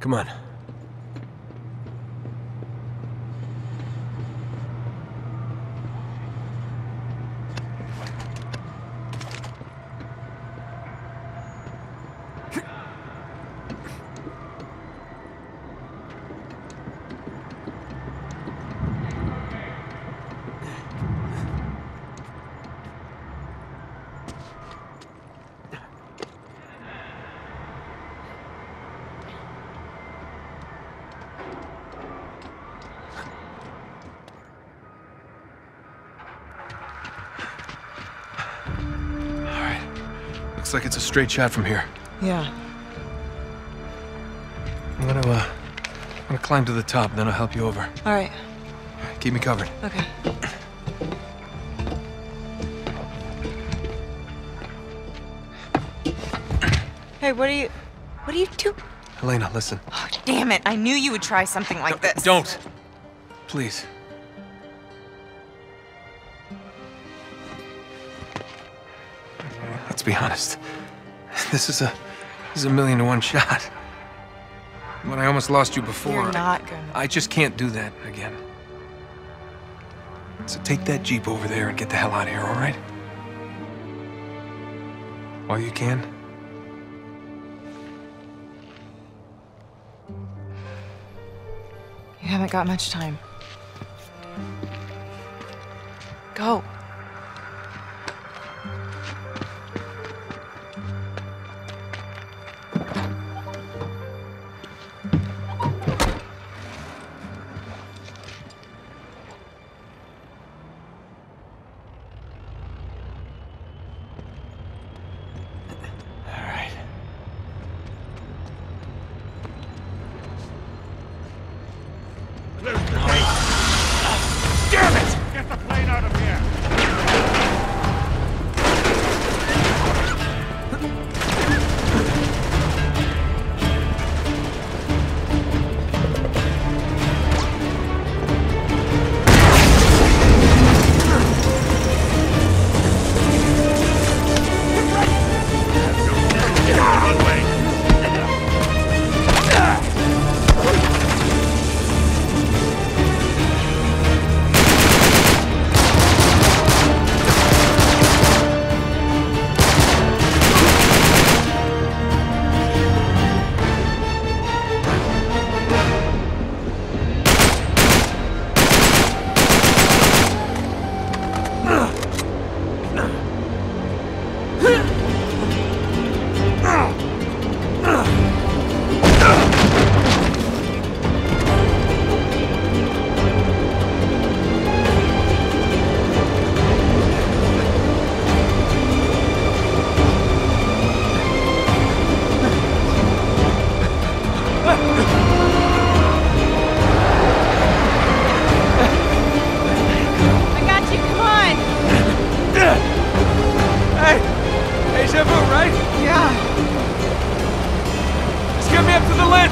Come on. Looks like it's a straight shot from here. Yeah. I'm gonna, uh, I'm gonna climb to the top, then I'll help you over. All right. Keep me covered. Okay. Hey, what are you... What are you doing? Elena, listen. Oh, damn it. I knew you would try something like this. Don't! Please. Let's be honest. This is a... This is a million to one shot. When I almost lost you before... You're I- not gonna... I just can't do that again. So take that Jeep over there and get the hell out of here, all right? While you can. You haven't got much time. Go.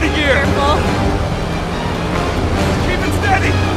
Landing gear! Careful. Keep it steady!